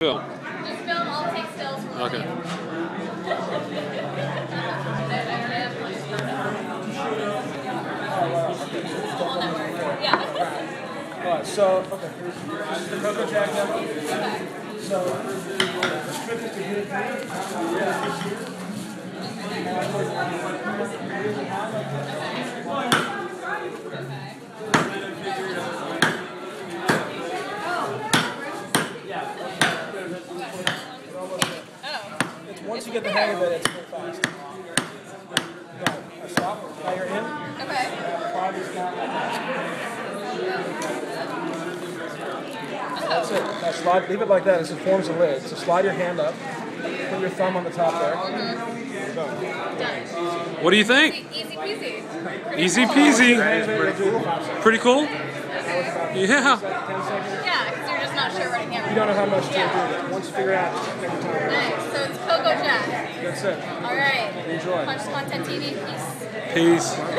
Bill. Just film, I'll take stills from Okay. thing. Whole network. Yeah. Alright, so, okay, here's, here's the Coco Jack demo. Okay. So, restricted to Once you get the hang of it, it's real fast. Stop, now in. Okay. Five is down. That's it. Now slide, leave it like that as it forms a lid. So slide your hand up, put your thumb on the top there. Done. What do you think? Easy easy peasy. Pretty Easy cool. peasy. Pretty cool. Pretty cool? Ten Yeah. seconds. Yeah, because you're just not sure right now. You don't know how much to do Yeah. that. Once you figure out every time. Nice. So it's Coco Jack. That's it. All right. Enjoy. Punch Content TV. Peace. Peace.